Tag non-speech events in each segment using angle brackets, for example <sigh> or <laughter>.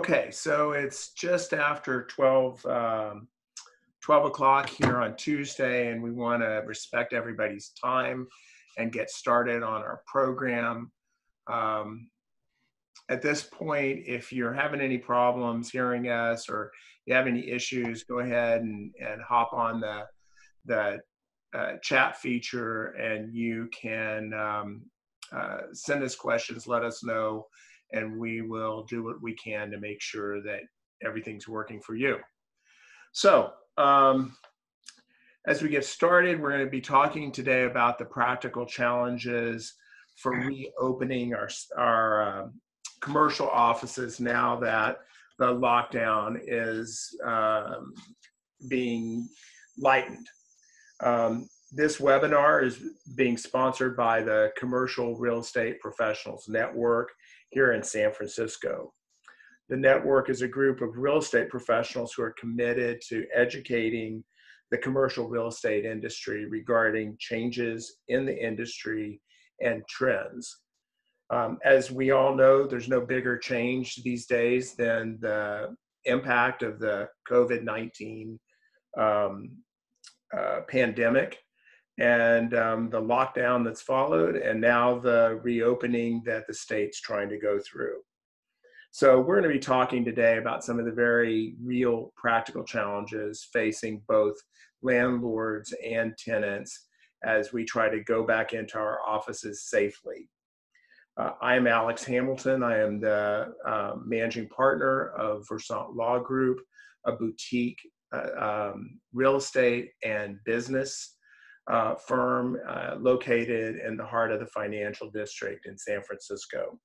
Okay, so it's just after 12, um, 12 o'clock here on Tuesday, and we want to respect everybody's time and get started on our program. Um, at this point, if you're having any problems hearing us or you have any issues, go ahead and, and hop on the, the uh, chat feature and you can um, uh, send us questions, let us know, and we will do what we can to make sure that everything's working for you. So, um, as we get started, we're going to be talking today about the practical challenges for reopening our, our uh, commercial offices now that the lockdown is um, being lightened. Um, this webinar is being sponsored by the Commercial Real Estate Professionals Network here in San Francisco. The network is a group of real estate professionals who are committed to educating the commercial real estate industry regarding changes in the industry and trends. Um, as we all know, there's no bigger change these days than the impact of the COVID 19 um, uh, pandemic and um, the lockdown that's followed, and now the reopening that the state's trying to go through. So, we're going to be talking today about some of the very real practical challenges facing both landlords and tenants as we try to go back into our offices safely. Uh, I am Alex Hamilton. I am the uh, managing partner of Versant Law Group, a boutique uh, um, real estate and business uh, firm uh, located in the heart of the financial district in San Francisco.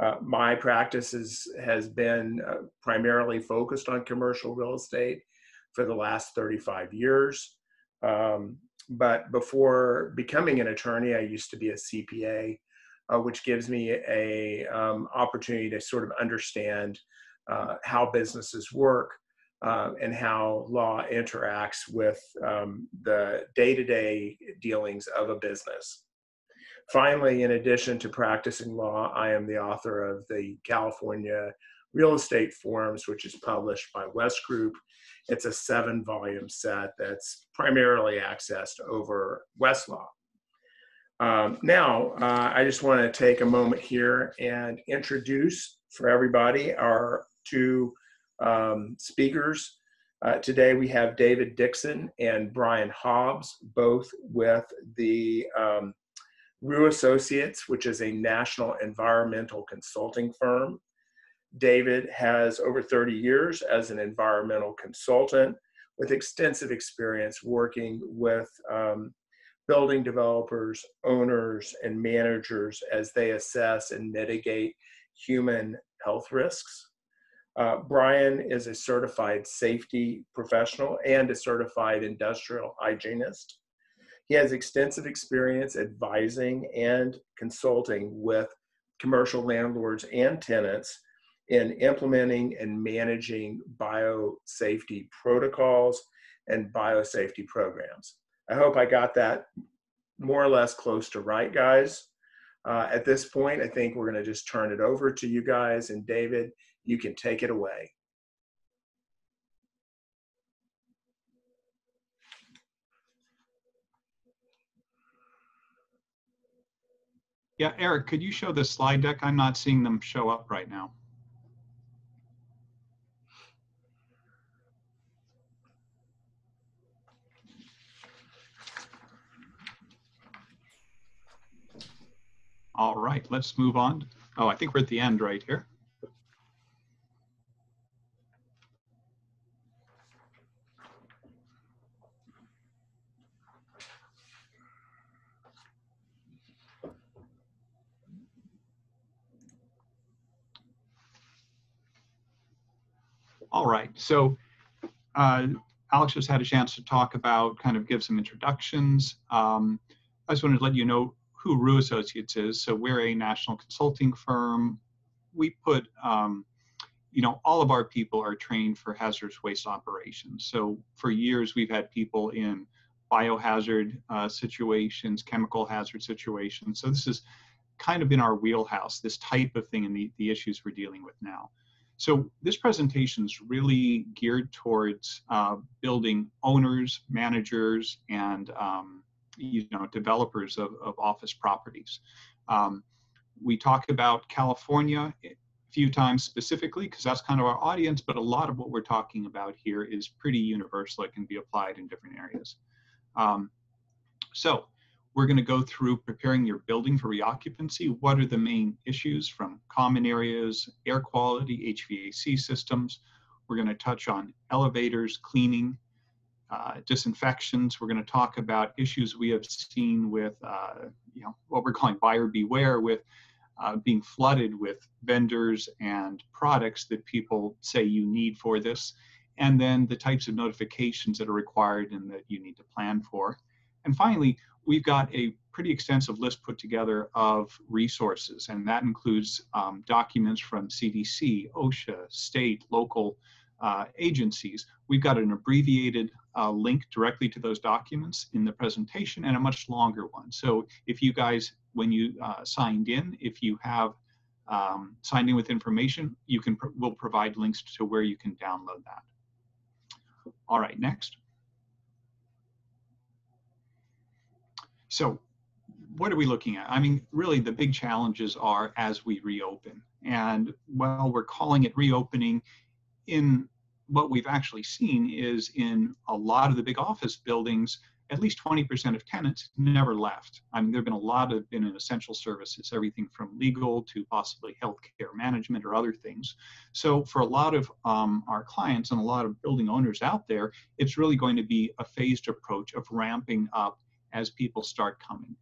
Uh, my practice is, has been primarily focused on commercial real estate for the last 35 years. Um, but before becoming an attorney, I used to be a CPA, uh, which gives me a um, opportunity to sort of understand uh, how businesses work uh, and how law interacts with um, the day-to-day dealings of a business. Finally, in addition to practicing law, I am the author of the California Real Estate Forms, which is published by West Group it's a seven volume set that's primarily accessed over Westlaw. Um, now, uh, I just want to take a moment here and introduce for everybody our two um, speakers. Uh, today we have David Dixon and Brian Hobbs, both with the um, Roux Associates, which is a national environmental consulting firm. David has over 30 years as an environmental consultant with extensive experience working with um, building developers, owners, and managers as they assess and mitigate human health risks. Uh, Brian is a certified safety professional and a certified industrial hygienist. He has extensive experience advising and consulting with commercial landlords and tenants in implementing and managing biosafety protocols and biosafety programs. I hope I got that more or less close to right, guys. Uh, at this point, I think we're going to just turn it over to you guys. And David, you can take it away. Yeah, Eric, could you show the slide deck? I'm not seeing them show up right now. All right, let's move on. Oh, I think we're at the end right here. All right, so uh, Alex has had a chance to talk about, kind of give some introductions. Um, I just wanted to let you know who Roux Associates is. So we're a national consulting firm. We put, um, you know, all of our people are trained for hazardous waste operations. So for years, we've had people in biohazard uh, situations, chemical hazard situations. So this is kind of in our wheelhouse, this type of thing and the, the issues we're dealing with now. So this presentation is really geared towards uh, building owners, managers, and um, you know developers of, of office properties. Um, we talk about California a few times specifically because that's kind of our audience, but a lot of what we're talking about here is pretty universal. It can be applied in different areas. Um, so we're going to go through preparing your building for reoccupancy. What are the main issues from common areas, air quality, HVAC systems. We're going to touch on elevators, cleaning, uh, disinfections. We're going to talk about issues we have seen with, uh, you know, what we're calling buyer beware with uh, being flooded with vendors and products that people say you need for this. And then the types of notifications that are required and that you need to plan for. And finally, we've got a pretty extensive list put together of resources, and that includes um, documents from CDC, OSHA, state, local uh, agencies. We've got an abbreviated uh, link directly to those documents in the presentation and a much longer one. So if you guys, when you uh, signed in, if you have um, signed in with information, you can we'll provide links to where you can download that. All right, next. So what are we looking at? I mean, really the big challenges are as we reopen. And while we're calling it reopening, in what we've actually seen is in a lot of the big office buildings, at least 20% of tenants never left. I mean, there have been a lot of been in essential services, everything from legal to possibly healthcare management or other things. So for a lot of um, our clients and a lot of building owners out there, it's really going to be a phased approach of ramping up as people start coming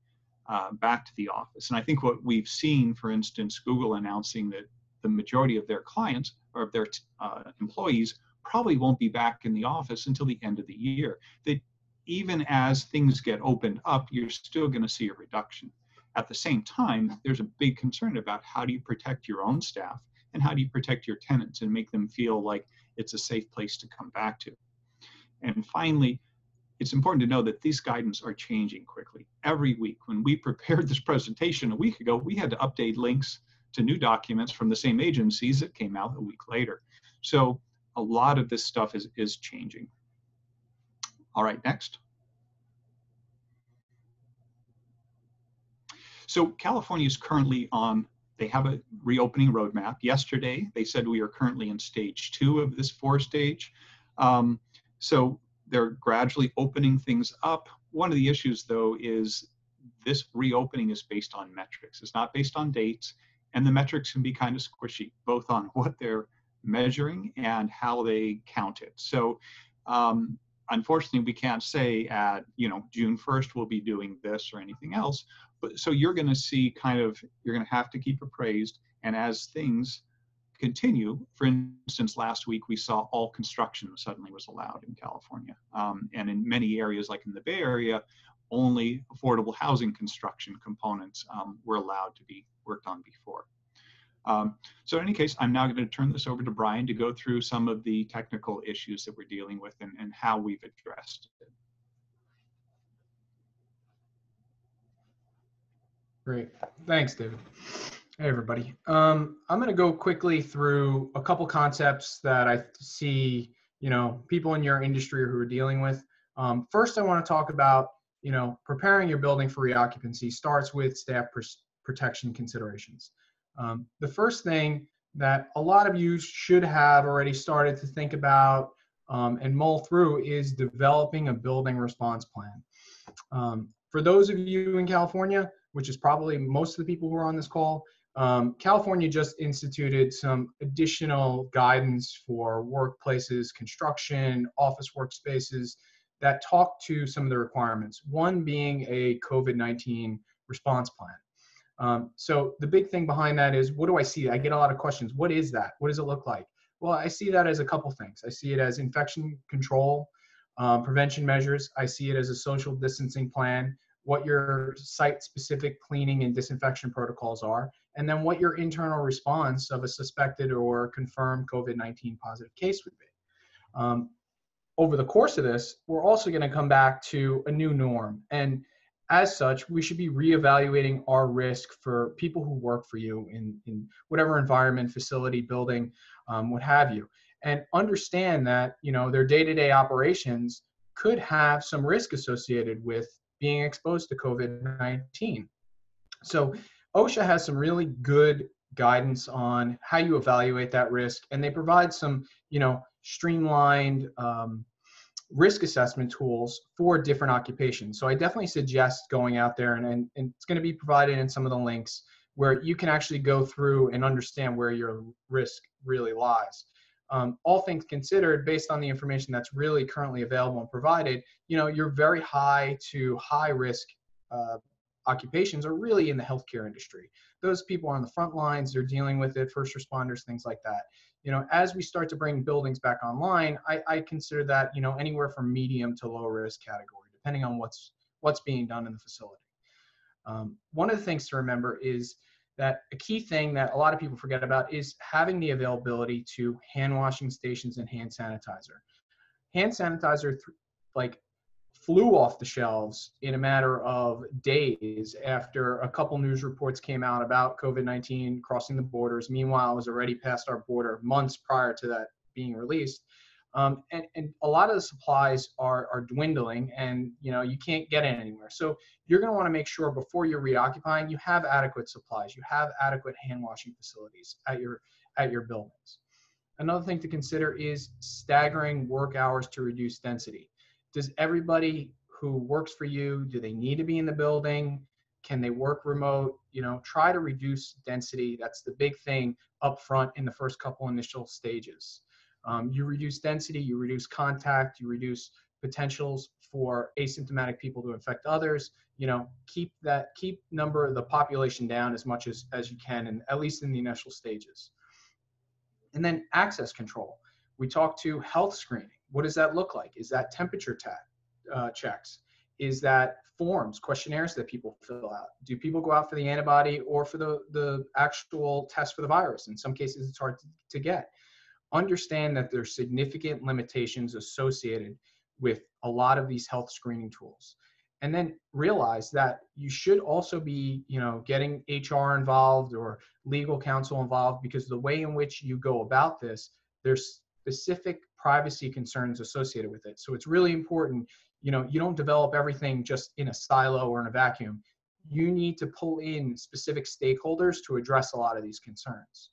uh, back to the office. And I think what we've seen, for instance, Google announcing that the majority of their clients or of their uh, employees probably won't be back in the office until the end of the year. That even as things get opened up, you're still going to see a reduction. At the same time, there's a big concern about how do you protect your own staff and how do you protect your tenants and make them feel like it's a safe place to come back to. And finally, it's important to know that these guidance are changing quickly. Every week, when we prepared this presentation a week ago, we had to update links to new documents from the same agencies that came out a week later. So a lot of this stuff is, is changing. All right, next. So California is currently on, they have a reopening roadmap. Yesterday, they said we are currently in stage two of this four stage. Um, so they're gradually opening things up. One of the issues, though, is this reopening is based on metrics. It's not based on dates, and the metrics can be kind of squishy, both on <laughs> what they're measuring and how they count it. So, um, unfortunately, we can't say at you know June 1st we'll be doing this or anything else. But so you're going to see kind of you're going to have to keep appraised, and as things continue. For instance, last week we saw all construction suddenly was allowed in California. Um, and in many areas, like in the Bay Area, only affordable housing construction components um, were allowed to be worked on before. Um, so in any case, I'm now going to turn this over to Brian to go through some of the technical issues that we're dealing with and, and how we've addressed it. Great. Thanks, David. Hey, everybody. Um, I'm going to go quickly through a couple concepts that I see, you know, people in your industry who are dealing with. Um, first, I want to talk about, you know, preparing your building for reoccupancy starts with staff protection considerations. Um, the first thing that a lot of you should have already started to think about um, and mull through is developing a building response plan. Um, for those of you in California, which is probably most of the people who are on this call, um, California just instituted some additional guidance for workplaces, construction, office workspaces that talk to some of the requirements. One being a COVID 19 response plan. Um, so the big thing behind that is what do I see? I get a lot of questions. What is that? What does it look like? Well, I see that as a couple things. I see it as infection control, um, prevention measures. I see it as a social distancing plan, what your site specific cleaning and disinfection protocols are and then what your internal response of a suspected or confirmed COVID 19 positive case would be. Um, over the course of this, we're also going to come back to a new norm. And as such, we should be reevaluating our risk for people who work for you in, in whatever environment, facility, building. um, what have you, and understand that you know their day-to-day operations could have some risk associated with being exposed to COVID-19. So OSHA has some really good guidance on how you evaluate that risk, and they provide some, you know, streamlined um, risk assessment tools for different occupations. So I definitely suggest going out there, and, and, and it's going to be provided in some of the links where you can actually go through and understand where your risk really lies. Um, all things considered, based on the information that's really currently available and provided, you know, your very high to high risk uh, occupations are really in the healthcare industry. Those people are on the front lines, they're dealing with it, first responders, things like that. You know, as we start to bring buildings back online, I, I consider that, you know, anywhere from medium to low risk category, depending on what's what's being done in the facility. Um, one of the things to remember is that a key thing that a lot of people forget about is having the availability to hand washing stations and hand sanitizer. Hand sanitizer, like flew off the shelves in a matter of days after a couple news reports came out about COVID 19 crossing the borders. Meanwhile, it was already past our border months prior to that being released. Um, and, and a lot of the supplies are, are dwindling and you know you can't get it anywhere. So you're going to want to make sure before you're reoccupying you have adequate supplies you have adequate hand washing facilities at your at your buildings. Another thing to consider is staggering work hours to reduce density. Does everybody who works for you do they need to be in the building? Can they work remote? You know try to reduce density. That's the big thing up front in the first couple initial stages um, you reduce density you reduce contact you reduce potentials for asymptomatic people to infect others you know keep that keep number of the population down as much as as you can and at least in the initial stages and then access control we talk to health screening what does that look like? Is that temperature uh, checks? Is that forms, questionnaires that people fill out? Do people go out for the antibody or for the, the actual test for the virus? In some cases, it's hard to, to get. Understand that there's significant limitations associated with a lot of these health screening tools and then realize that you should also be you know getting hr involved or legal counsel involved because the way in which you go about this there's specific privacy concerns associated with it. So it's really important, you know, you don't develop everything just in a silo or in a vacuum. You need to pull in specific stakeholders to address a lot of these concerns.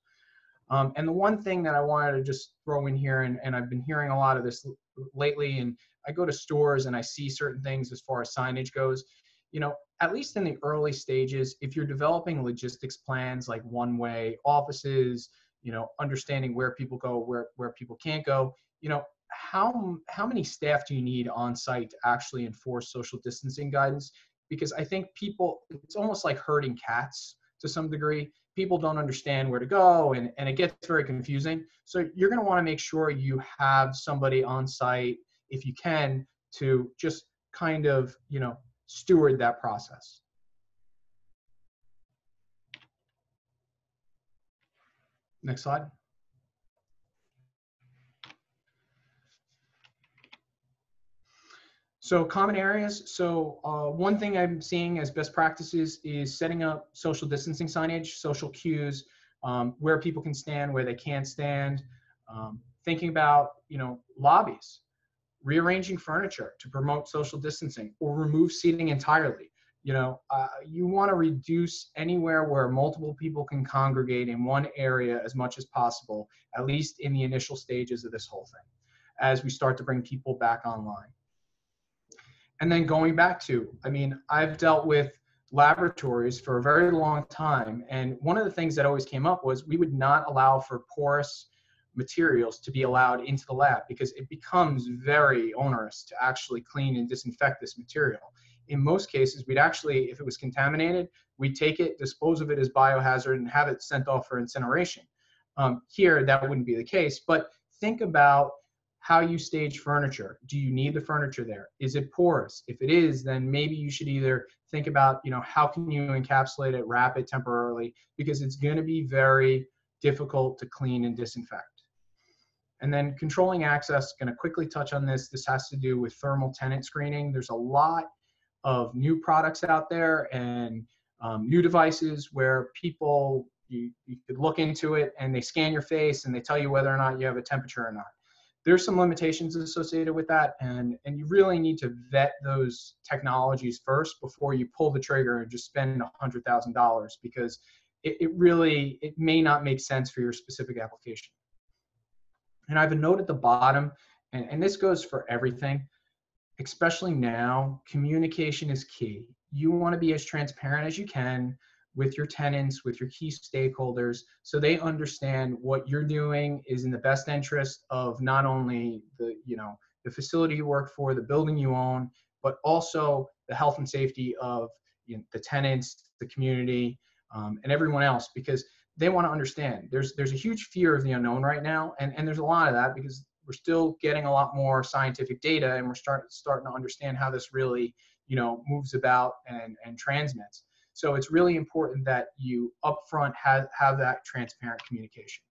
Um, and the one thing that I wanted to just throw in here, and, and I've been hearing a lot of this lately, and I go to stores and I see certain things as far as signage goes. You know, at least in the early stages, if you're developing logistics plans like one way offices, you know, understanding where people go, where, where people can't go, you know, how, how many staff do you need on site to actually enforce social distancing guidance? Because I think people, it's almost like herding cats to some degree. People don't understand where to go and, and it gets very confusing. So you're going to want to make sure you have somebody on site, if you can, to just kind of, you know, steward that process. Next slide. So common areas. So uh, one thing I'm seeing as best practices is setting up social distancing signage, social cues, um, where people can stand, where they can't stand. Um, thinking about you know lobbies, rearranging furniture to promote social distancing, or remove seating entirely you know uh, you want to reduce anywhere where multiple people can congregate in one area as much as possible at least in the initial stages of this whole thing as we start to bring people back online and then going back to i mean i've dealt with laboratories for a very long time and one of the things that always came up was we would not allow for porous materials to be allowed into the lab because it becomes very onerous to actually clean and disinfect this material in most cases, we'd actually, if it was contaminated, we'd take it, dispose of it as biohazard, and have it sent off for incineration. Um, here, that wouldn't be the case, but think about how you stage furniture. Do you need the furniture there? Is it porous? If it is, then maybe you should either think about, you know, how can you encapsulate it, wrap it temporarily, because it's going to be very difficult to clean and disinfect. And then controlling access, going to quickly touch on this. This has to do with thermal tenant screening. There's a lot of new products out there and um, new devices where people you, you could look into it and they scan your face and they tell you whether or not you have a temperature or not. There's some limitations associated with that, and, and you really need to vet those technologies first before you pull the trigger and just spend $100,000 because it, it really it may not make sense for your specific application. And I have a note at the bottom, and, and this goes for everything, especially now, communication is key. You want to be as transparent as you can with your tenants, with your key stakeholders, so they understand what you're doing is in the best interest of not only the, you know, the facility you work for, the building you own, but also the health and safety of you know, the tenants, the community, um, and everyone else, because they want to understand. There's there's a huge fear of the unknown right now, and and there's a lot of that because we're still getting a lot more scientific data, and we're starting starting to understand how this really you know moves about and and transmits. So it's really important that you upfront have, have that transparent communication.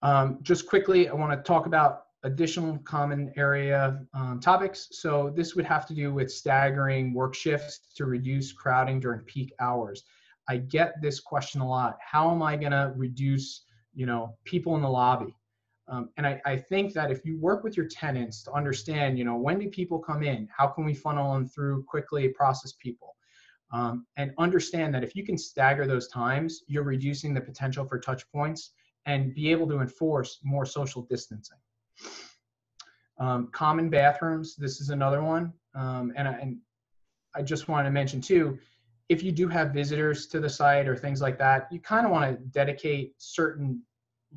Um, just quickly, I want to talk about additional common area um, topics. So this would have to do with staggering work shifts to reduce crowding during peak hours. I get this question a lot. How am I going to reduce, you know, people in the lobby? Um, and I, I, think that if you work with your tenants to understand, you know, when do people come in? How can we funnel them through quickly, process people? Um, and understand that if you can stagger those times, you're reducing the potential for touch points and be able to enforce more social distancing. Um, common bathrooms, this is another one. Um, and, I, and I just wanted to mention too, if you do have visitors to the site or things like that, you kind of want to dedicate certain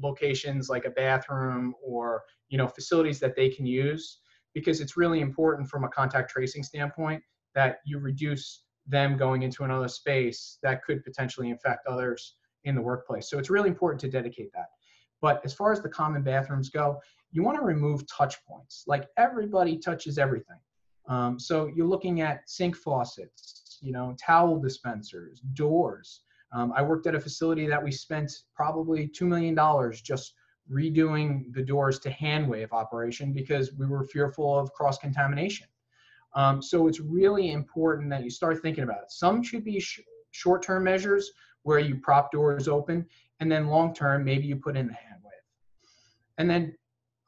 locations like a bathroom or you know facilities that they can use because it's really important from a contact tracing standpoint that you reduce them going into another space that could potentially infect others in the workplace. So it's really important to dedicate that. But as far as the common bathrooms go, you want to remove touch points. Like everybody touches everything. Um, so you're looking at sink faucets, you know, towel dispensers, doors, um, I worked at a facility that we spent probably $2 million just redoing the doors to hand wave operation because we were fearful of cross contamination. Um, so it's really important that you start thinking about it. Some should be sh short term measures where you prop doors open, and then long term, maybe you put in the hand wave. And then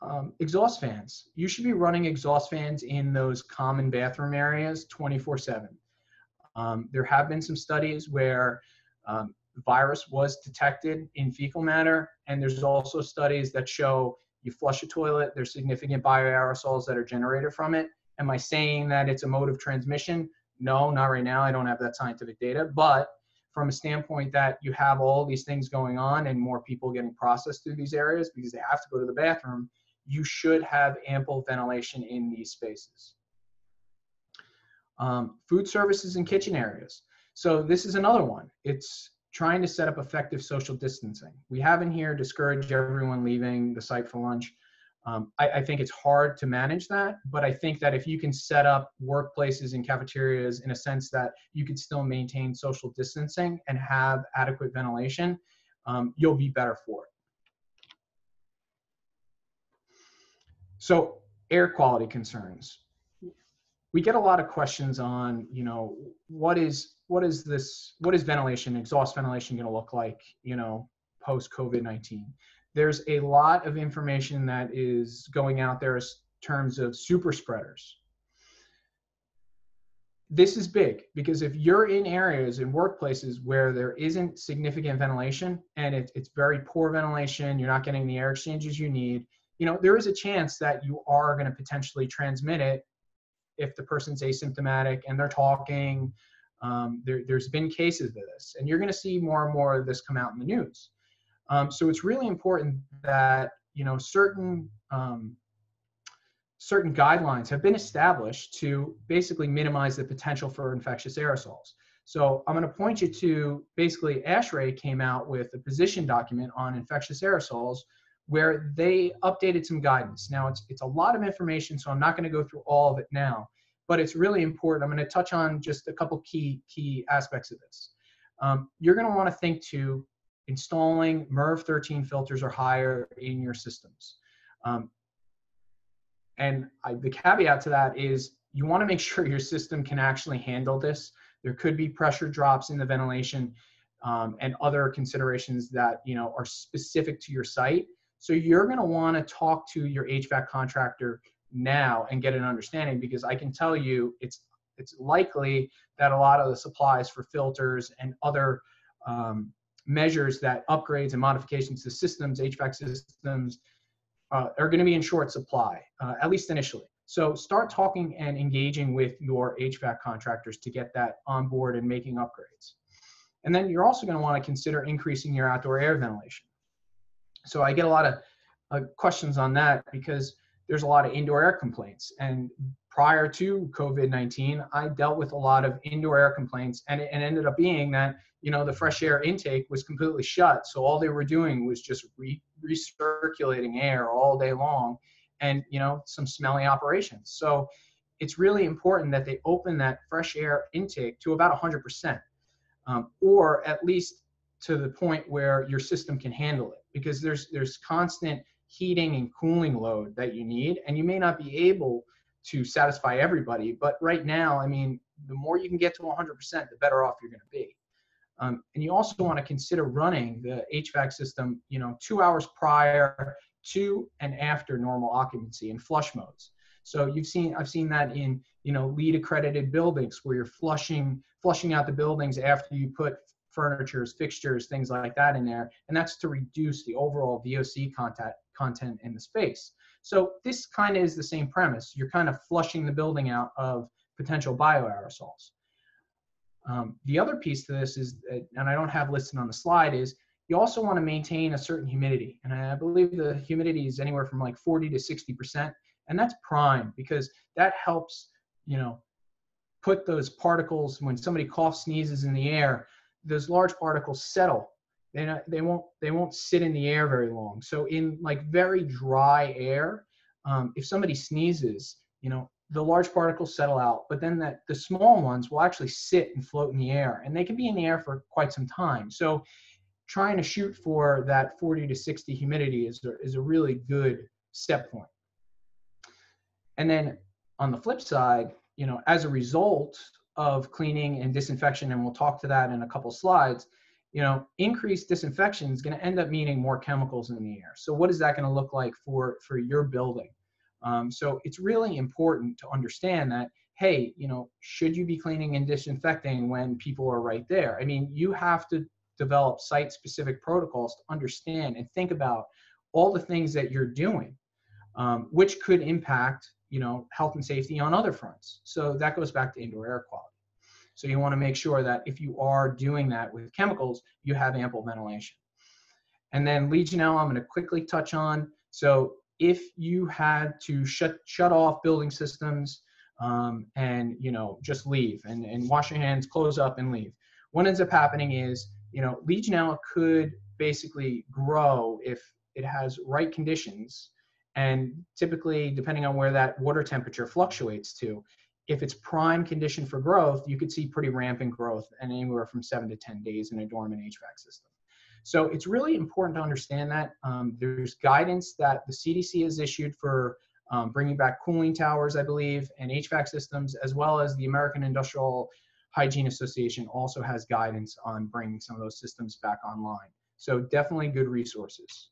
um, exhaust fans. You should be running exhaust fans in those common bathroom areas 24 7. Um, there have been some studies where um, virus was detected in fecal matter, and there's also studies that show you flush a toilet, there's significant bioaerosols that are generated from it. Am I saying that it's a mode of transmission? No, not right now. I don't have that scientific data, but from a standpoint that you have all these things going on and more people getting processed through these areas because they have to go to the bathroom, you should have ample ventilation in these spaces. Um, food services and kitchen areas. So this is another one. It's trying to set up effective social distancing. We have in here discourage everyone leaving the site for lunch. Um, I, I, think it's hard to manage that, but I think that if you can set up workplaces and cafeterias in a sense that you could still maintain social distancing and have adequate ventilation, um, you'll be better for it. So air quality concerns. We get a lot of questions on, you know, what is what is this what is ventilation exhaust ventilation going to look like you know post covid-19 there's a lot of information that is going out there as terms of super spreaders. This is big because if you're in areas in workplaces where there isn't significant ventilation and it, it's very poor ventilation you're not getting the air exchanges you need you know there is a chance that you are going to potentially transmit it if the person's asymptomatic and they're talking um, there, has been cases of this, and you're going to see more and more of this come out in the news. Um, so it's really important that you know certain um, certain guidelines have been established to basically minimize the potential for infectious aerosols. So I'm going to point you to basically ASHRAE came out with a position document on infectious aerosols where they updated some guidance. Now it's it's a lot of information, so I'm not going to go through all of it now but it's really important. I'm going to touch on just a couple key key aspects of this. Um, you're going to want to think to installing MERV 13 filters or higher in your systems. Um, and I, the caveat to that is you want to make <laughs> sure your system can actually handle this. There could be pressure drops in the ventilation um, and other considerations that you know are specific to your site. So you're going to want to talk to your HVAC contractor now and get an understanding because I can tell you it's it's likely that a lot of the supplies for filters and other um, measures that upgrades and modifications to systems, HVAC systems, uh, are going to be in short supply, uh, at least initially. So start talking and engaging with your HVAC contractors to get that on board and making upgrades. And then you're also going to want to consider increasing your outdoor air ventilation. So I get a lot of uh, questions on that because there's a lot of indoor air complaints. And prior to COVID-19, I dealt with a lot of indoor air complaints, and it, ended up being that you know the fresh air intake was completely shut. So all they were doing was just re- recirculating air all day long, and you know some smelly operations. So it's really important that they open that fresh air intake to about 100%, um, or at least to the point where your system can handle it, because there's there's constant heating and cooling load that you need, and you may not be able to satisfy everybody. But right now, I mean, the more you can get to 100%, the better off you're going to be. Um, and you also want to consider running the HVAC system, you know, two hours prior to and after normal occupancy in flush modes. So you've seen, I've seen that in, you know, LEED accredited buildings where you're flushing, flushing out the buildings after you put furnitures, fixtures, things like that in there. And that's to reduce the overall VOC content, content in the space. So this kind of is the same premise. You're kind of flushing the building out of potential bioaerosols. Um, the other piece to this is, and I don't have listed on the slide, is you also want to maintain a certain humidity. And I believe the humidity is anywhere from like 40 to 60%. And that's prime because that helps, you know, put those particles, when somebody coughs, sneezes in the air, those large particles settle they they won't they won't sit in the air very long. So in like very dry air, um, if somebody sneezes, you know, the large particles settle out, but then that the small ones will actually sit and float in the air, and they can be in the air for quite some time. So trying to shoot for that 40 to 60 humidity is a, is a really good step point. And then on the flip side, you know, as a result of cleaning and disinfection, and we'll talk to that in a couple slides, you know, increased disinfection is going to end up meaning more chemicals in the air. So what is that going to look like for, for your building? Um, so it's really important to understand that, hey, you know, should you be cleaning and disinfecting when people are right there? I mean, you have to develop site specific protocols to understand and think about all the things that you're doing, um, which could impact, you know, health and safety on other fronts. So that goes back to indoor air quality. So you want to make sure that if you are doing that with chemicals, you have ample ventilation. And then Legionella, I'm going to quickly touch on. So if you had to shut shut off building systems um, and you know just leave and, and wash your hands, close up and leave, what ends up happening is you know Legionella could basically grow if it has right conditions and typically depending on where that water temperature fluctuates to if it's prime condition for growth, you could see pretty rampant growth and anywhere from seven to 10 days in a dormant HVAC system. So it's really important to understand that. Um, there's guidance that the CDC has issued for um, bringing back cooling towers, I believe, and HVAC systems, as well as the American Industrial Hygiene Association also has guidance on bringing some of those systems back online. So definitely good resources.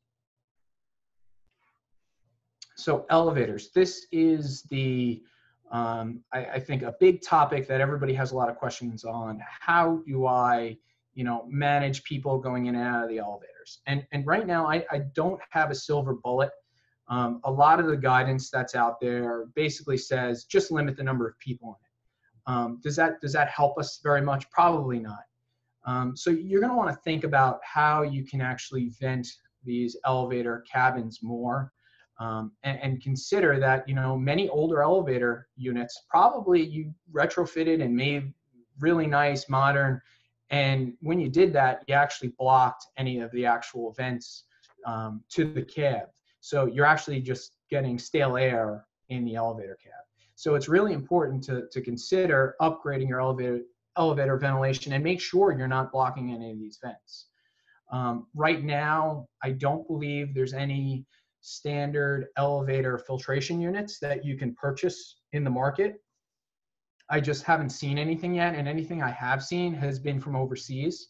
So elevators, this is the um, I, I, think a big topic that everybody has a lot of questions on how do i you know manage people going in and out of the elevators? And and right now i, I don't have a silver bullet. Um, a lot of the guidance that's out there basically says just limit the number of people in it. Um, does that does that help us very much? Probably not. Um, so you're going to want to think about how you can actually vent these elevator cabins more um, and, and, consider that you know many older elevator units probably you retrofitted and made really nice modern and when you did that you actually blocked any of the actual vents um, to the cab. So you're actually just getting stale air in the elevator cab. So it's really important to, to consider upgrading your elevator elevator ventilation and make sure you're not blocking any of these vents. Um, right now i don't believe there's any standard elevator filtration units that you can purchase in the market. I just haven't seen anything yet, and anything I have seen has been from overseas.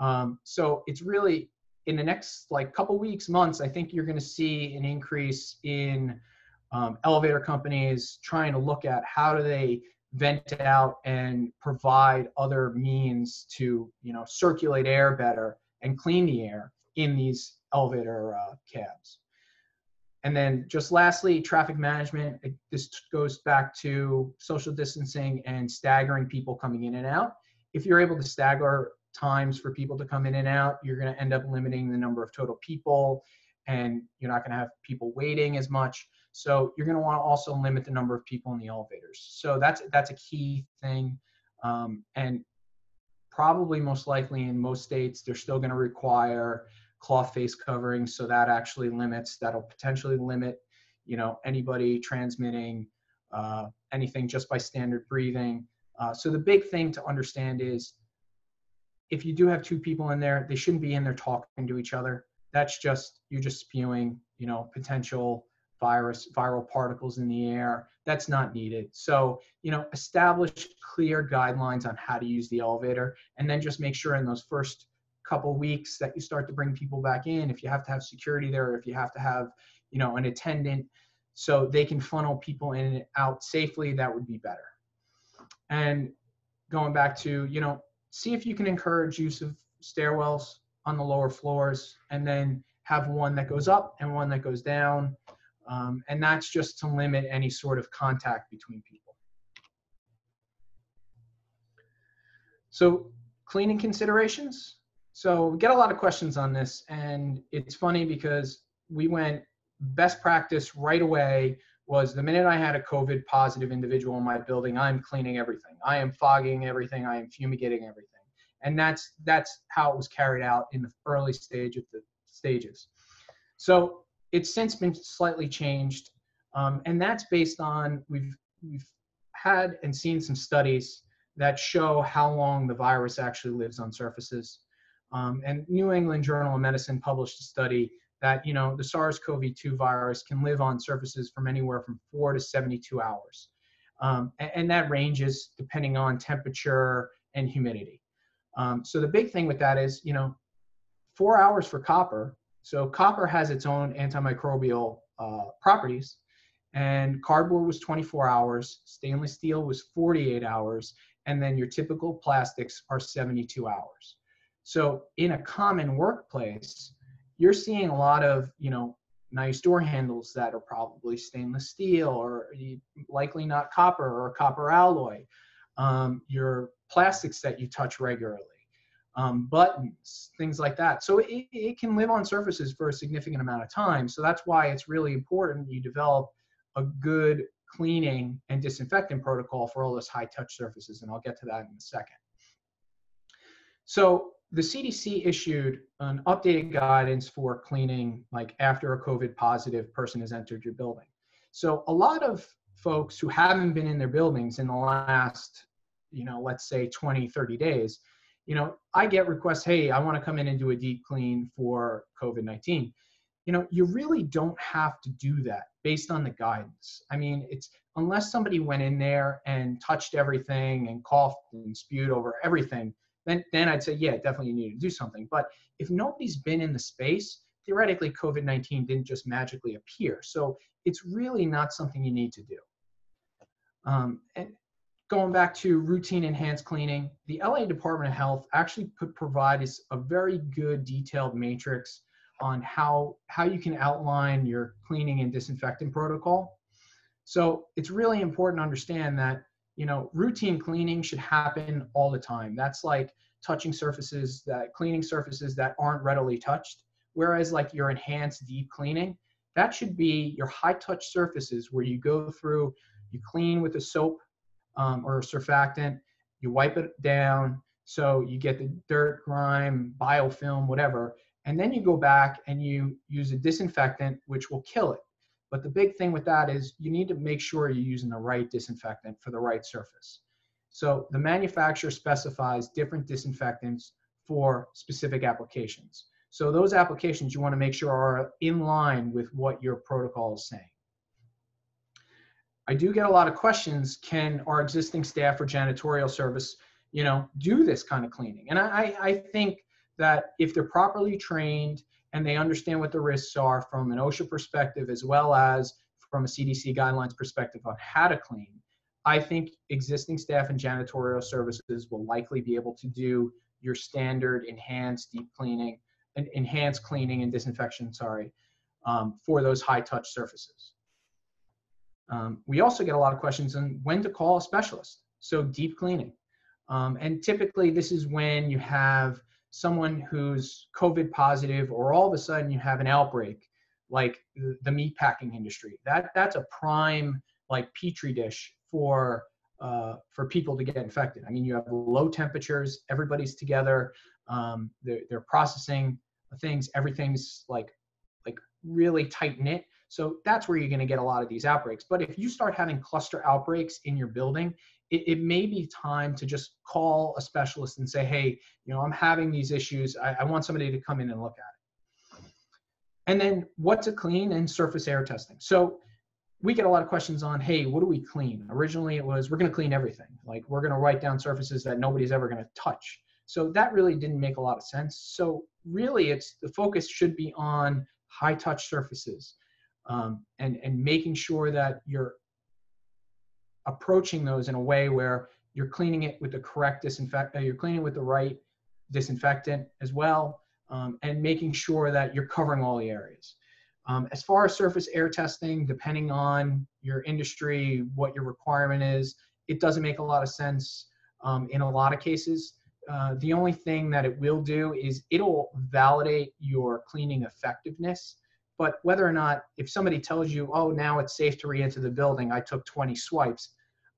Um, so it's really in the next like couple weeks, months. I think you're going to see an increase in um, elevator companies trying to look at how do they vent out and provide other means to you know circulate air better and clean the air in these elevator uh, cabs. And then just lastly, traffic management. This goes back to social distancing and staggering people coming in and out. If you're able to stagger times for people to come in and out, you're going to end up limiting the number of total people and you're not going to have people waiting as much. So you're going to want to also limit the number of people in the elevators. So that's that's a key thing. Um, and probably most likely in most states, they're still going to require cloth face coverings. So that actually limits, that'll potentially limit, you know, anybody transmitting uh, anything just by standard breathing. Uh, so the big thing to understand is if you do have two people in there, they shouldn't be in there talking to each other. That's just, you're just spewing, you know, potential virus, viral particles in the air. That's not needed. So, you know, establish clear guidelines on how to use the elevator and then just make sure in those first couple weeks that you start to bring people back in if you have to have security there if you have to have you know an attendant so they can funnel people in and out safely that would be better. And going back to you know see if you can encourage use of stairwells on the lower floors and then have one that goes up and one that goes down um, and that's just to limit any sort of contact between people. So cleaning considerations so we get a lot of questions on this, and it's funny because we went best practice right away was the minute I had a COVID positive individual in my building, I'm cleaning everything. I am fogging everything. I am fumigating everything. And that's that's how it was carried out in the early stage of the stages. So it's since been slightly changed, um, and that's based on we've we've had and seen some studies that show how long the virus actually lives on surfaces. Um, and New England Journal of Medicine published a study that you know the SARS-CoV-2 virus can live on surfaces from anywhere from four to 72 hours, um, and, and, that ranges depending on temperature and humidity. Um, so the big thing with that is you know four hours for copper. So copper has its own antimicrobial uh, properties, and cardboard was 24 hours, stainless steel was 48 hours, and then your typical plastics are 72 hours. So in a common workplace, you're seeing a lot of, you know, nice door handles that are probably stainless steel or likely not copper or copper alloy. Um, your plastics that you touch regularly, um, buttons, things like that. So it, it can live on surfaces for a significant amount of time. So that's why it's really important you develop a good cleaning and disinfectant protocol for all those high touch surfaces. And I'll get to that in a second. So the CDC issued an updated guidance for cleaning like after a COVID positive person has entered your building. So a lot of folks who haven't been in their buildings in the last, you know, let's say 20, 30 days, you know, I get requests, hey, I want to come in and do a deep clean for COVID 19. You know, you really don't have to do that based on the guidance. I mean, it's unless somebody went in there and touched everything and coughed and spewed over everything, then then I'd say, yeah, definitely you need to do something. But if nobody's been in the space, theoretically COVID-19 didn't just magically appear. So it's really not something you need to do. Um, and going back to routine enhanced cleaning, the LA Department of Health actually put, provide us a very good detailed matrix on how, how you can outline your cleaning and disinfecting protocol. So it's really important to understand that you know, routine cleaning should happen all the time. That's like touching surfaces that cleaning surfaces that aren't readily touched. Whereas like your enhanced deep cleaning, that should be your high touch surfaces where you go through, you clean with a soap um, or a surfactant, you wipe it down so you get the dirt, grime, biofilm, whatever, and then you go back and you use a disinfectant which will kill it. But the big thing with that is you need to make sure you're using the right disinfectant for the right surface. So the manufacturer specifies different disinfectants for specific applications. So those applications you want to make sure are in line with what your protocol is saying. I do get a lot of questions. Can our existing staff or janitorial service, you know, do this kind of cleaning? And I, I think that if they're properly trained and they understand what the risks are from an OSHA perspective as well as from a CDC guidelines perspective on how to clean, I think existing staff and janitorial services will likely be able to do your standard enhanced deep cleaning and enhanced cleaning and disinfection, sorry, um, for those high touch surfaces. Um, we also get a lot of questions on when to call a specialist. So deep cleaning. Um, and typically this is when you have someone who's COVID positive or all of a sudden you have an outbreak like the meat packing industry. That, that's a prime like petri dish for uh, for people to get infected. I mean, you have low temperatures, everybody's together, um, they're, they're processing things, everything's like like really tight knit. So that's where you're going to get a lot of these outbreaks. But if you start having cluster outbreaks in your building, it, it, may be time to just call a specialist and say, hey, you know, I'm having these issues. I, I want somebody to come in and look at it. And then what to clean and surface air testing. So we get a lot of questions on, hey, what do we clean? Originally, it was we're going to clean everything. Like we're going to write down surfaces that nobody's ever going to touch. So that really didn't make a lot of sense. So really, it's the focus should be on high touch surfaces um, and and making sure that you're approaching those in a way where you're cleaning it with the correct disinfect. Uh, you're cleaning with the right disinfectant as well, um, and making sure that you're covering all the areas. Um, as far as surface air testing, depending on your industry, what your requirement is, it doesn't make a lot of sense um, in a lot of cases. Uh, the only thing that it will do is it'll validate your cleaning effectiveness. But whether or not, if somebody tells you, oh, now it's safe to re-enter the building, I took 20 swipes,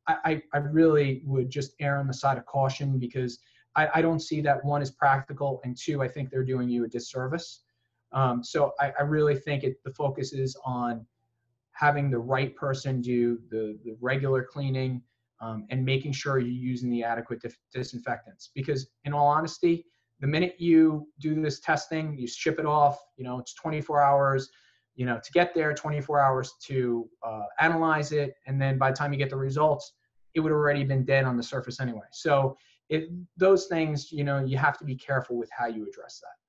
I, I really would just err on the side of caution because I, I don't see that one is practical, and two, I think they're doing you a disservice. Um, so I, I, really think it, the focus is on having the right person do the, the regular cleaning um, and making sure you're using the adequate dif- disinfectants. Because in all honesty, the minute you do this testing, you ship it off, you know, it's 24 hours, you know, to get there, 24 hours to uh, analyze it. And then by the time you get the results, it would already been dead on the surface anyway. So it, those things, you know, you have to be careful with how you address that.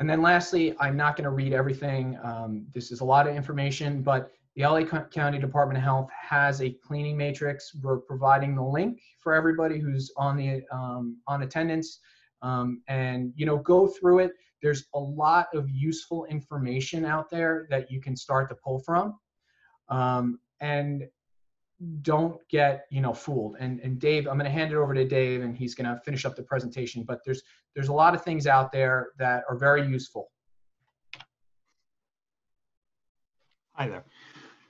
And then lastly, I'm not going to read everything. Um, this is a lot of information, but the LA County Department of Health has a cleaning matrix. We're providing the link for everybody who's on the um, on attendance, um, and you know go through it. There's a lot of useful information out there that you can start to pull from, um, and don't get you know fooled. And and dave i'm going to hand it over to dave and he's going to finish up the presentation but there's there's a lot of things out there that are very useful. Hi there.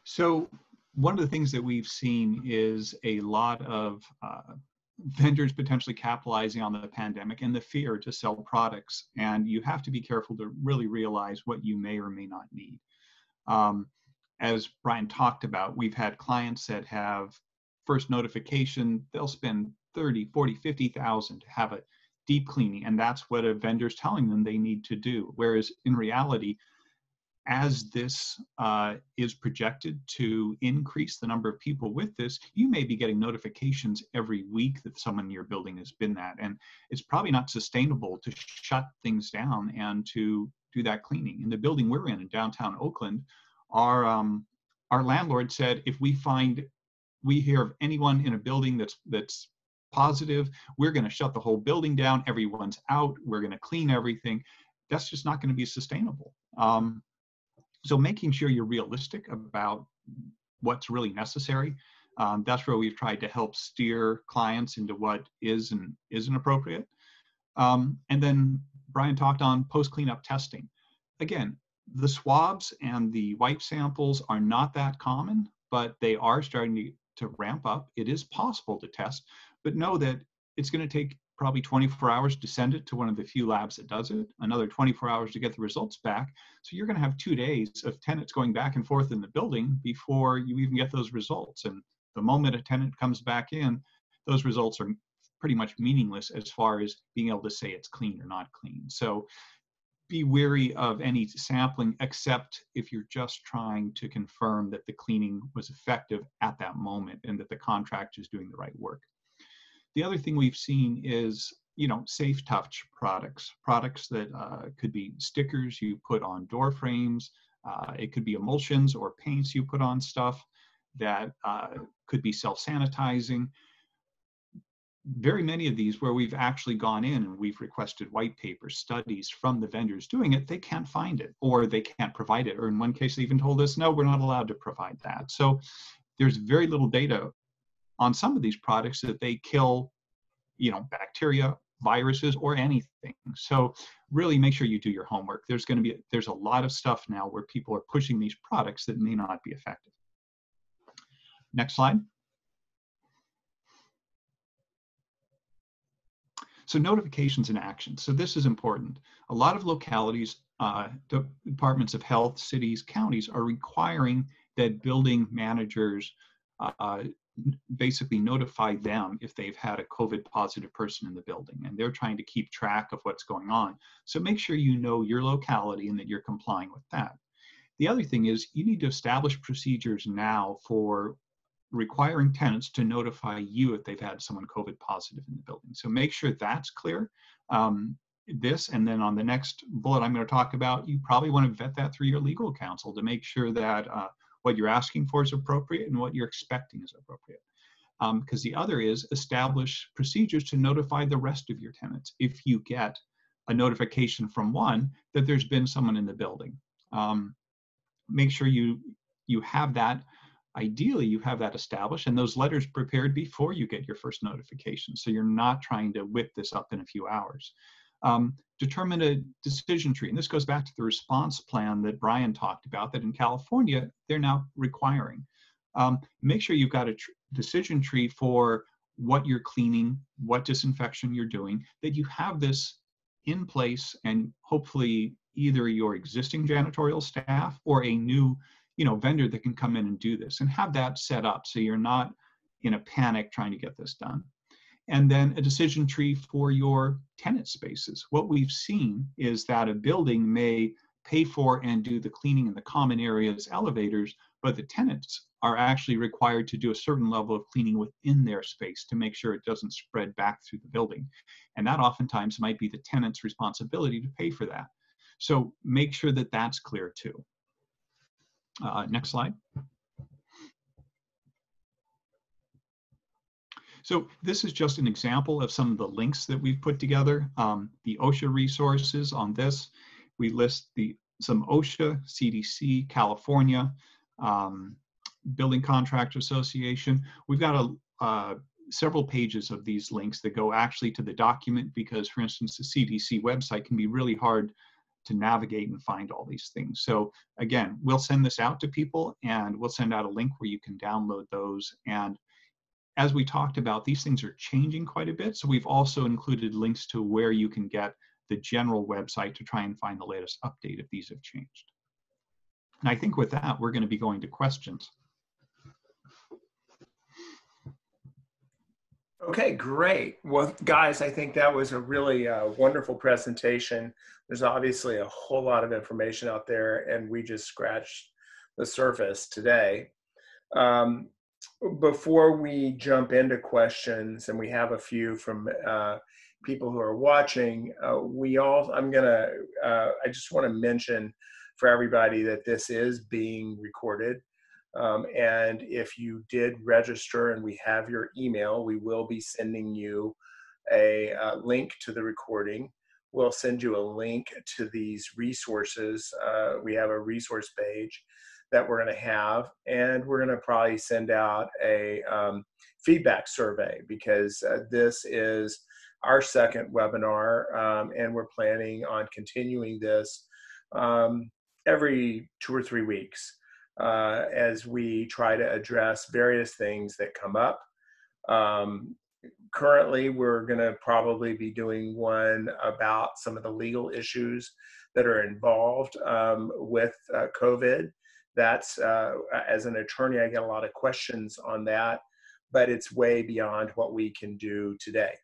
So one of the things that we've seen is a lot of uh, vendors potentially capitalizing on the pandemic and the fear to sell products and you have to be careful to really realize what you may or may not need um, as Brian talked about, we've had clients that have first notification, they'll spend 30, 40, 50,000 to have a deep cleaning. And that's what a vendor's telling them they need to do. Whereas in reality, as this uh, is projected to increase the number of people with this, you may be getting notifications every week that someone in your building has been that. And it's probably not sustainable to shut things down and to do that cleaning. In the building we're in in downtown Oakland, our um, our landlord said if we find we hear of anyone in a building that's that's positive, we're going to shut the whole building down. Everyone's out. We're going to clean everything. That's just not going to be sustainable. Um, so making sure you're realistic about what's really necessary. Um, that's where we've tried to help steer clients into what is and isn't appropriate. Um, and then Brian talked on post cleanup testing. Again, the swabs and the wipe samples are not that common, but they are starting to, to ramp up. It is possible to test, but know that it's going to take probably 24 hours to send it to one of the few labs that does it, another 24 hours to get the results back. So you're going to have two days of tenants going back and forth in the building before you even get those results. And the moment a tenant comes back in, those results are pretty much meaningless as far as being able to say it's clean or not clean. So be wary of any sampling except if you're just trying to confirm that the cleaning was effective at that moment and that the contractor is doing the right work. The other thing we've seen is, you know, safe touch products, products that uh, could be stickers you put on door frames, uh, it could be emulsions or paints you put on stuff that uh, could be self-sanitizing very many of these where we've actually gone in and we've requested white paper studies from the vendors doing it, they can't find it or they can't provide it. Or in one case, they even told us, no, we're not allowed to provide that. So there's very little data on some of these products that they kill, you know, bacteria, viruses, or anything. So really make sure you do your homework. There's going to be, there's a lot of stuff now where people are pushing these products that may not be effective. Next slide. So notifications and actions. So this is important. A lot of localities, uh, departments of health, cities, counties are requiring that building managers uh, basically notify them if they've had a COVID positive person in the building and they're trying to keep track of what's going on. So make sure you know your locality and that you're complying with that. The other thing is you need to establish procedures now for requiring tenants to notify you if they've had someone COVID positive in the building. So make sure that's clear. Um, this and then on the next bullet I'm going to talk about, you probably want to vet that through your legal counsel to make sure that uh, what you're asking for is appropriate and what you're expecting is appropriate. Because um, the other is establish procedures to notify the rest of your tenants if you get a notification from one that there's been someone in the building. Um, make sure you you have that ideally you have that established and those letters prepared before you get your first notification. So you're not trying to whip this up in a few hours. Um, determine a decision tree. And this goes back to the response plan that Brian talked about that in California, they're now requiring. Um, make sure you've got a tr decision tree for what you're cleaning, what disinfection you're doing, that you have this in place and hopefully either your existing janitorial staff or a new you know vendor that can come in and do this and have that set up so you're not in a panic trying to get this done and then a decision tree for your tenant spaces. What we've seen is that a building may pay for and do the cleaning in the common areas elevators but the tenants are actually required to do a certain level of cleaning within their space to make sure it doesn't spread back through the building. And that oftentimes might be the tenant's responsibility to pay for that. So make sure that that's clear too. Uh, next slide. So this is just an example of some of the links that we've put together. Um, the OSHA resources on this, we list the some OSHA, CDC, California, um, Building Contractor Association. We've got a, uh, several pages of these links that go actually to the document because, for instance, the CDC website can be really hard to navigate and find all these things. So again, we'll send this out to people and we'll send out a link where you can download those. And as we talked about, these things are changing quite a bit. So we've also included links to where you can get the general website to try and find the latest update if these have changed. And I think with that, we're going to be going to questions. Okay, great. Well, guys, I think that was a really uh, wonderful presentation. There's obviously a whole lot of information out there, and we just scratched the surface today. Um, before we jump into questions, and we have a few from uh, people who are watching, uh, we all, I'm gonna, uh, I just wanna mention for everybody that this is being recorded. Um, and if you did register and we have your email, we will be sending you a uh, link to the recording. We'll send you a link to these resources. Uh, we have a resource page that we're going to have, and we're going to probably send out a um, feedback survey because uh, this is our second webinar, um, and we're planning on continuing this um, every two or three weeks uh, as we try to address various things that come up. Um, currently, we're going to probably be doing one about some of the legal issues that are involved um, with uh, COVID. That's, uh, as an attorney, I get a lot of questions on that, but it's way beyond what we can do today.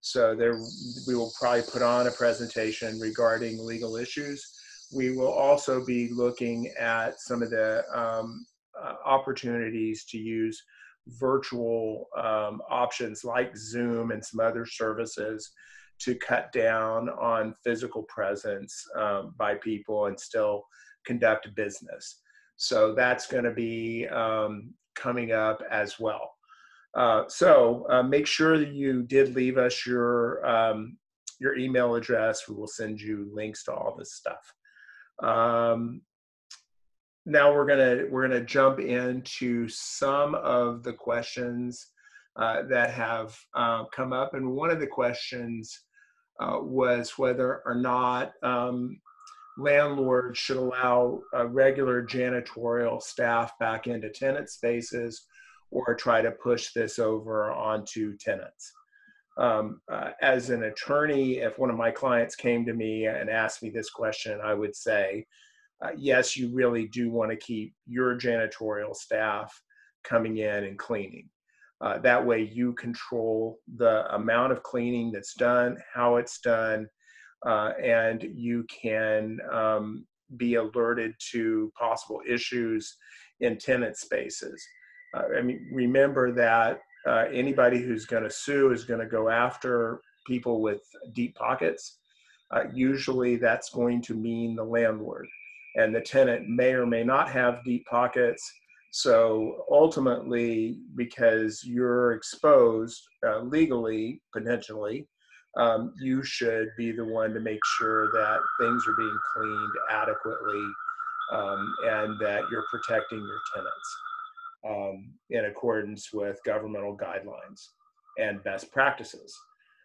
So there, we will probably put on a presentation regarding legal issues. We will also be looking at some of the um, uh, opportunities to use virtual um, options like Zoom and some other services to cut down on physical presence um, by people and still conduct business. So that's going to be um, coming up as well. Uh, so uh, make sure that you did leave us your um, your email address. We will send you links to all this stuff. Um, now we're gonna we're gonna jump into some of the questions uh, that have uh, come up, and one of the questions uh, was whether or not um, landlords should allow regular janitorial staff back into tenant spaces or try to push this over onto tenants. Um, uh, as an attorney, if one of my clients came to me and asked me this question, I would say, uh, yes, you really do want to keep your janitorial staff coming in and cleaning. Uh, that way, you control the amount of cleaning that's done, how it's done, uh, and you can um, be alerted to possible issues in tenant spaces. Uh, I mean, remember that uh, anybody who's going to sue is going to go after people with deep pockets. Uh, usually, that's going to mean the landlord and the tenant may or may not have deep pockets. So ultimately, because you're exposed uh, legally, potentially, um, you should be the one to make sure that things are being cleaned adequately um, and that you're protecting your tenants um, in accordance with governmental guidelines and best practices.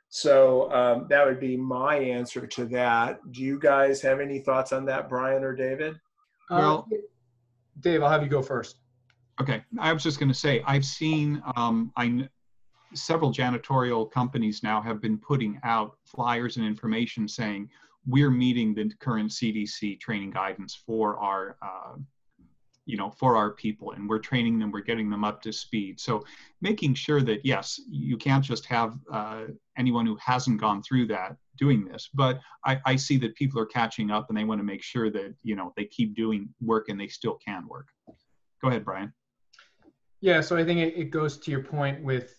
So um, that would be my answer to that. Do you guys have any thoughts on that, Brian or David? Uh, well, Dave, I'll have you go first. Okay, I was just going to say I've seen um, I several janitorial companies now have been putting out flyers and information saying we're meeting the current CDC training guidance for our uh, you know for our people and we're training them we're getting them up to speed. So making sure that yes you can't just have uh, anyone who hasn't gone through that doing this but I, I see that people are catching up and they want to make sure that you know they keep doing work and they still can work. Go ahead brian. Yeah so i think it, it goes to your point with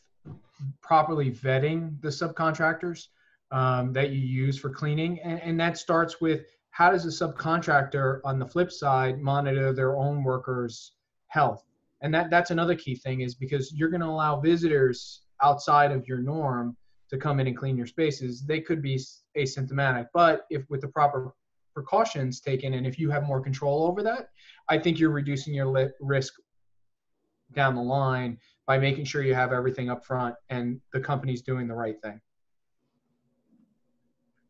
properly vetting the subcontractors um, that you use for cleaning. And, and that starts with how does a subcontractor on the flip side monitor their own workers health? And that that's another key thing is because you're going to allow visitors outside of your norm to come in and clean your spaces. They could be asymptomatic but if with the proper precautions taken and if you have more control over that i think you're reducing your risk down the line by making sure you have everything up front and the company's doing the right thing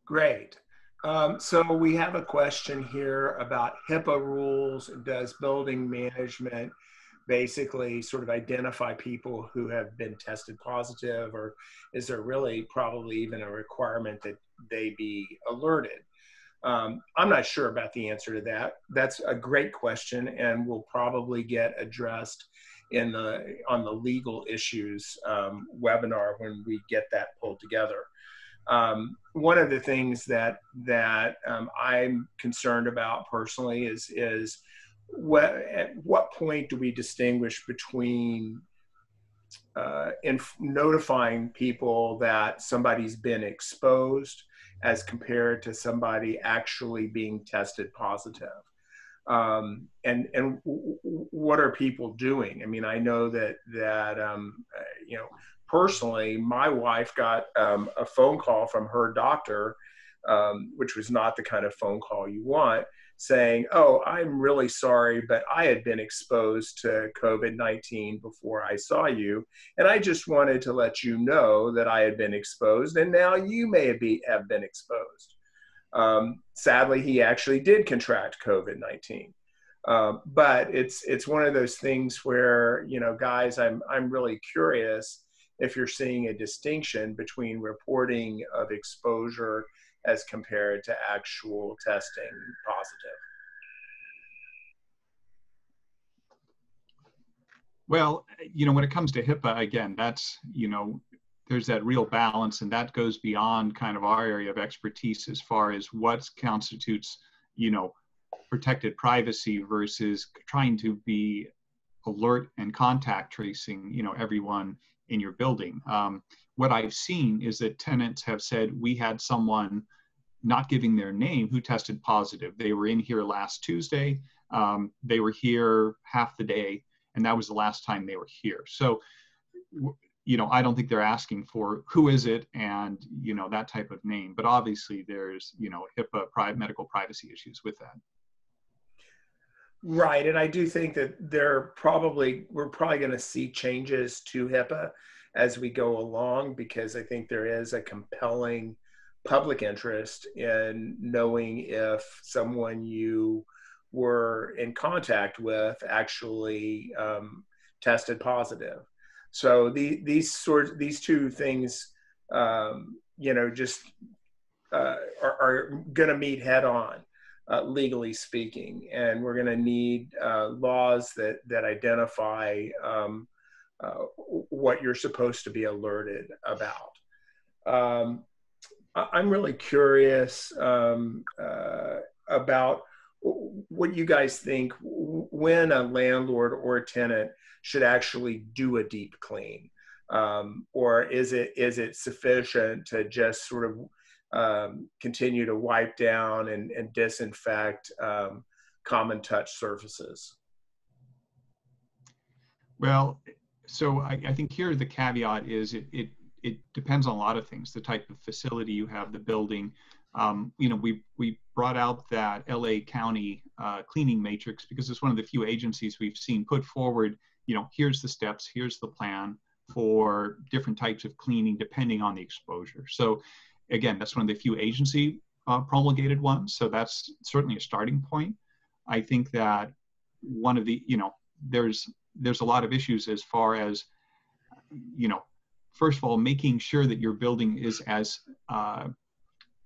great um, so we have a question here about HIPAA rules. Does building management basically sort of identify people who have been tested positive, or is there really probably even a requirement that they be alerted? Um, I'm not sure about the answer to that. That's a great question, and will probably get addressed in the on the legal issues um, webinar when we get that pulled together. Um, one of the things that that um, I'm concerned about personally is is what at what point do we distinguish between uh, in notifying people that somebody's been exposed as compared to somebody actually being tested positive um, and and what are people doing i mean i know that that um, uh, you know personally, my wife got um, a phone call from her doctor, um, which was not the kind of phone call you want, saying, Oh, I'm really sorry, but I had been exposed to COVID 19 before I saw you. And I just wanted to let you know that I had been exposed, and now you may be, have been exposed. Um, sadly, he actually did contract COVID 19. Um, but it's it's one of those things where you know, guys, I'm I'm really curious if you're seeing a distinction between reporting of exposure as compared to actual testing positive. Well, you know, when it comes to HIPAA, again, that's, you know, there's that real balance, and that goes beyond kind of our area of expertise as far as what constitutes, you know, protected privacy versus trying to be alert and contact tracing, you know, everyone in your building. Um, what I've seen is that tenants have said we had someone not giving their name who tested positive. They were in here last Tuesday. Um, they were here half the day, and that was the last time they were here. So, you know, I don't think they're asking for who is it and you know that type of name. But obviously, there's you know HIPAA private medical privacy issues with that. Right, and I do think that they're probably we're probably going to see changes to HIPAA as we go along because I think there is a compelling public interest in knowing if someone you were in contact with actually um, tested positive. So the, these sorts, these two things, um, you know, just uh, are, are going to meet head on uh, legally speaking, and we're going to need uh, laws that that identify um, uh, what you're supposed to be alerted about. Um, I'm really curious um, uh, about what you guys think when a landlord or a tenant should actually do a deep clean. Um, or is it is it sufficient to just sort of um, continue to wipe down and, and disinfect um, common touch surfaces? Well, so I, I, think here the caveat is it, it, it depends on a lot of things, the type of facility you have, the building. Um, you know, we, we brought out that LA County uh, cleaning matrix because it's one of the few agencies we've seen put forward, you know, here's the steps, here's the plan for different types of cleaning depending on the exposure. So again, that's one of the few agency uh, promulgated ones. So that's certainly a starting point. I think that one of the, you know, there's there's a lot of issues as far as, you know, first of all, making sure that your building is as uh,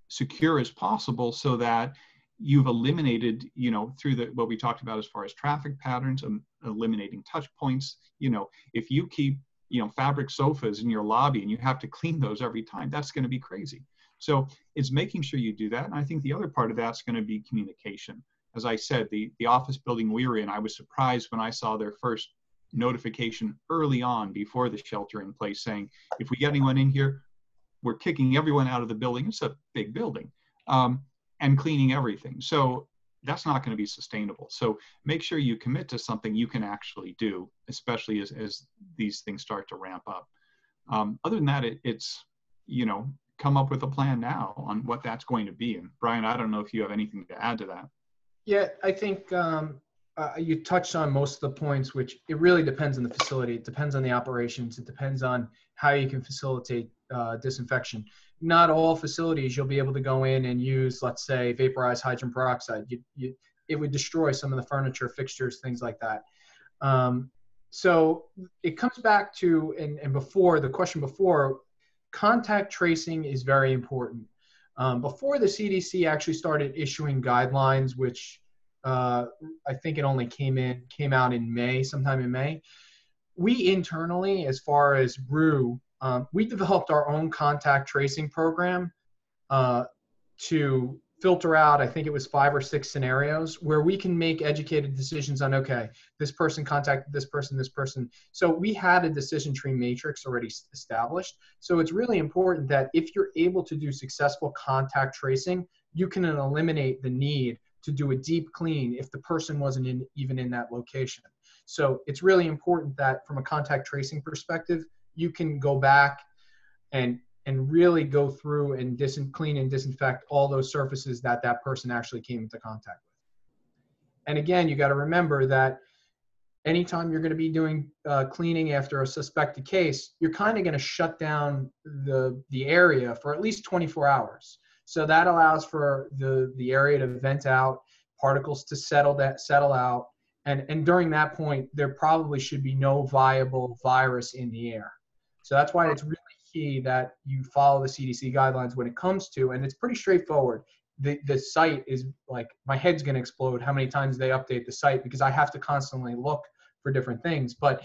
secure as possible so that you've eliminated, you know, through the what we talked about as far as traffic patterns and eliminating touch points. You know, if you keep you know fabric sofas in your lobby and you have to clean those every time, that's going to be crazy. So it's making sure you do that. And I think the other part of that's going to be communication. As I said, the, the office building we were in, I was surprised when I saw their first notification early on before the shelter in place saying, if we get anyone in here, we're kicking everyone out of the building. It's a big building um, and cleaning everything. So that's not going to be sustainable. So make sure you commit to something you can actually do, especially as, as these things start to ramp up. Um, other than that, it, it's, you know, come up with a plan now on what that's going to be. And Brian, I don't know if you have anything to add to that. Yeah, I think um, uh, you touched on most of the points, which it really depends on the facility. It depends on the operations. It depends on how you can facilitate uh, disinfection. Not all facilities you'll be able to go in and use, let's say, vaporized hydrogen peroxide. You, you, it would destroy some of the furniture, fixtures, things like that. Um, so it comes back to, and, and before, the question before contact tracing is very important. Um, before the CDC actually started issuing guidelines, which uh, I think it only came in came out in May, sometime in May. We internally, as far as Roux, um, we developed our own contact tracing program uh, to filter out, I think it was five or six scenarios where we can make educated decisions on, okay, this person contacted this person, this person. So we had a decision tree matrix already established. So it's really important that if you're able to do successful contact tracing, you can eliminate the need to do a deep clean if the person wasn't in, even in that location. So it's really important that from a contact tracing perspective, you can go back and and really go through and dis- clean and disinfect all those surfaces that that person actually came into contact with. And again, you got to remember that anytime you're going to be doing uh, cleaning after a suspected case, you're kind of going to shut down the the area for at least 24 hours. So that allows for the the area to vent out, particles to settle that settle out, and and during that point, there probably should be no viable virus in the air. So that's why it's really key that you follow the CDC guidelines when it comes to, and it's pretty straightforward. The, the site is like my head's going to explode how many times they update the site because I have to constantly look for different things. But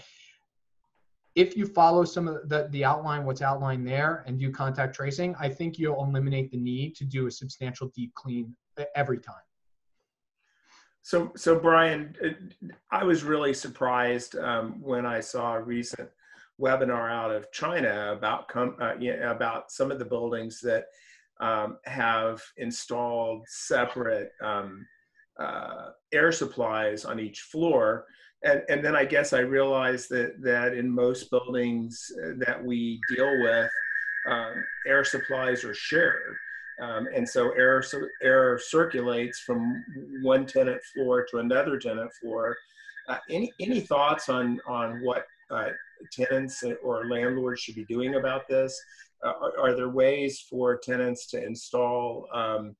if you follow some of the, the outline, what's outlined there, and do contact tracing, I think you'll eliminate the need to do a substantial deep clean every time. So, so Brian, I was really surprised um, when I saw a recent webinar out of China about com- uh, about some of the buildings that um, have installed separate um, uh, air supplies on each floor. And, and then I guess I realized that, that in most buildings uh, that we deal with, um, air supplies are shared. Um, and so air, air circulates from one tenant floor to another tenant floor. Uh, any, any thoughts on, on what uh, tenants or landlords should be doing about this? Uh, are, are, there ways for tenants to install um,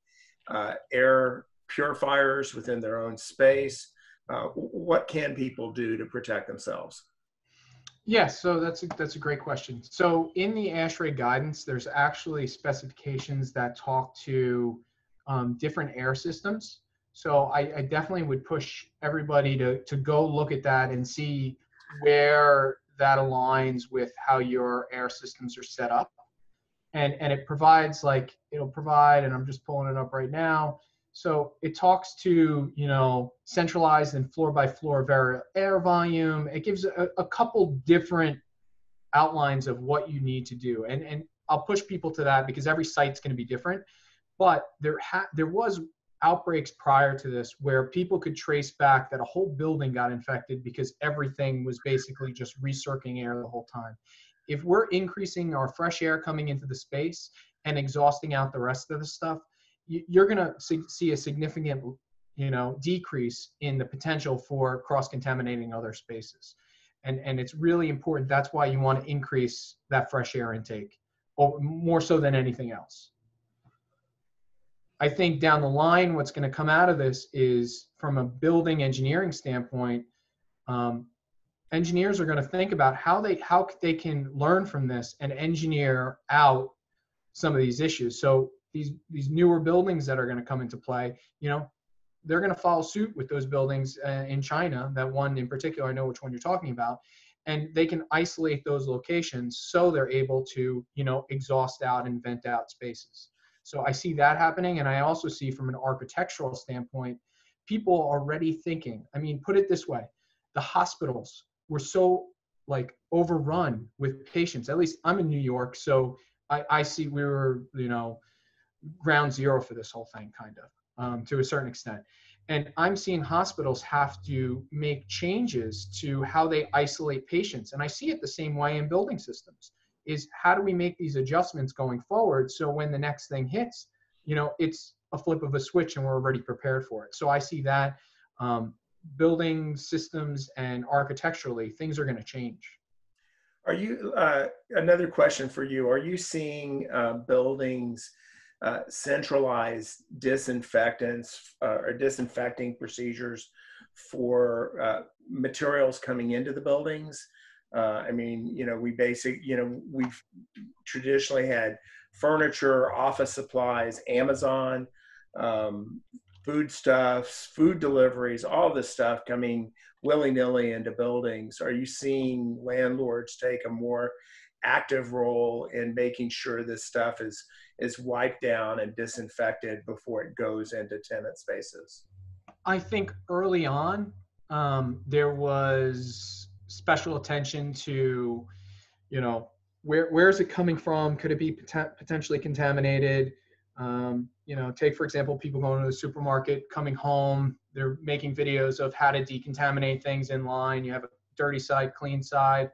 uh, air purifiers within their own space? Uh, what can people do to protect themselves? Yes, so that's a, that's a great question. So in the ASHRAE guidance, there's actually specifications that talk to um, different air systems. So I, I, definitely would push everybody to, to go look at that and see where that aligns with how your air systems are set up. And, and it provides like, it'll provide, and I'm just pulling it up right now, so it talks to, you know, centralized and floor by floor variable air volume. It gives a, a couple different outlines of what you need to do. And, and I'll push people to that because every site's going to be different. But there, ha- there was outbreaks prior to this where people could trace back that a whole building got infected because everything was basically just recirculating air the whole time. If we're increasing our fresh air coming into the space and exhausting out the rest of the stuff, you're going to see a significant you know decrease in the potential for cross contaminating other spaces. And and it's really important that's why you want to increase that fresh air intake or more so than anything else. I think down the line what's going to come out of this is from a building engineering standpoint um, engineers are going to think about how they how they can learn from this and engineer out some of these issues. So these these newer buildings that are going to come into play you know they're going to follow suit with those buildings uh, in china that one in particular i know which one you're talking about and they can isolate those locations so they're able to you know exhaust out and vent out spaces. So i see that happening and i also see from an architectural standpoint people already thinking i mean put it this way the hospitals were so like overrun with patients at least i'm in new york so i, I see we were you know ground zero for this whole thing, kind of, um, to a certain extent. And I'm seeing hospitals have to make changes to how they isolate patients. And I see it the same way in building systems is how do we make these adjustments going forward so when the next thing hits, you know, it's a flip of a switch and we're already prepared for it. So I see that um, building systems and architecturally, things are going to change. Are you, uh, another question for you, are you seeing uh, buildings uh, centralized disinfectants uh, or disinfecting procedures for uh, materials coming into the buildings. Uh, I mean, you know, we basic, you know, we've traditionally had furniture, office supplies, Amazon, um, foodstuffs, food deliveries, all this stuff coming willy nilly into buildings. Are you seeing landlords take a more active role in making sure this stuff is is wiped down and disinfected before it goes into tenant spaces? I think early on um, there was special attention to, you know, where where is it coming from? Could it be pot- potentially contaminated? Um, you know, take for example, people going to the supermarket, coming home, they're making videos of how to decontaminate things in line. You have a dirty side, clean side.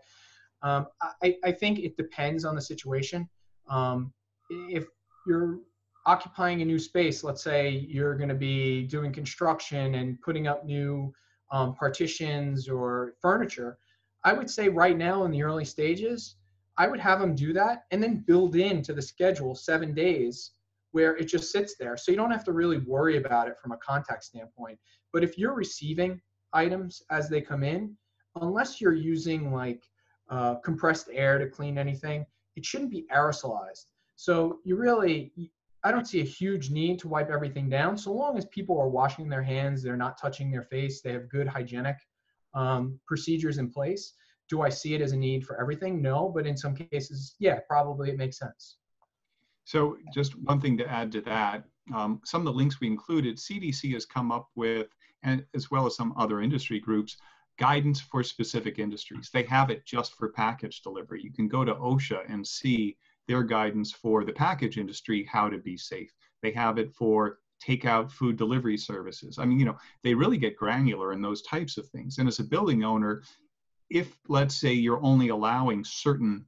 Um, I, I think it depends on the situation. Um, if you're occupying a new space, let's say you're going to be doing construction and putting up new um, partitions or furniture, I would say right now in the early stages, I would have them do that and then build into the schedule seven days where it just sits there. So you don't have to really worry about it from a contact standpoint. But if you're receiving items as they come in, unless you're using like uh, compressed air to clean anything, it shouldn't be aerosolized. So you really, I don't see a huge need to wipe everything down so long as people are washing their hands, they're not touching their face, they have good hygienic um, procedures in place. do I see it as a need for everything? No, but in some cases, yeah, probably it makes sense. So just one thing to add to that, um, some of the links we included, CDC has come up with, and as well as some other industry groups, guidance for specific industries. They have it just for package delivery. You can go to OSHA and see their guidance for the package industry, how to be safe. They have it for takeout food delivery services. I mean, you know, they really get granular in those types of things. And as a building owner, if let's say you're only allowing certain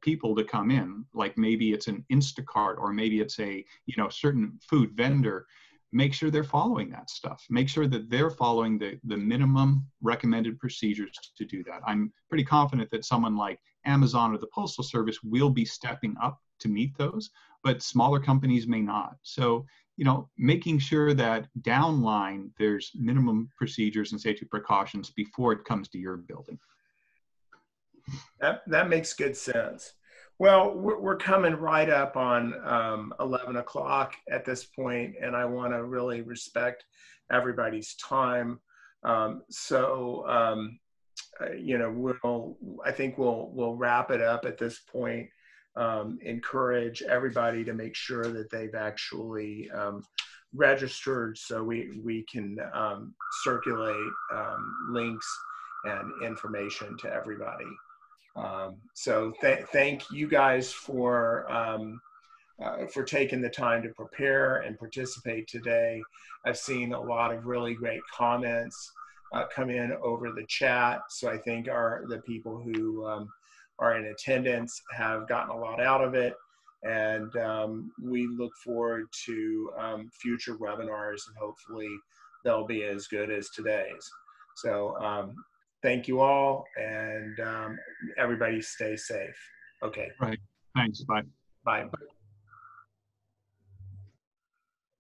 people to come in, like maybe it's an Instacart or maybe it's a, you know, certain food vendor, make sure they're following that stuff. Make sure that they're following the, the minimum recommended procedures to do that. I'm pretty confident that someone like Amazon or the Postal Service will be stepping up to meet those, but smaller companies may not. So, you know, making sure that downline there's minimum procedures and safety precautions before it comes to your building. That, that makes good sense. Well, we're, coming right up on um, 11 o'clock at this point, and I want to really respect everybody's time. Um, so, um, uh, you know, we'll, I think we'll, we'll wrap it up at this point. Um, encourage everybody to make sure that they've actually um, registered so we, we can um, circulate links and information to everybody. Um, so th- thank you guys for um, uh, for taking the time to prepare and participate today. I've seen a lot of really great comments uh, come in over the chat, so I think our the people who um, are in attendance have gotten a lot out of it, and um, we look forward to um, future webinars, and hopefully they'll be as good as today's. So um, thank you all, and um, everybody stay safe. Okay. Right. Thanks. Bye. Bye.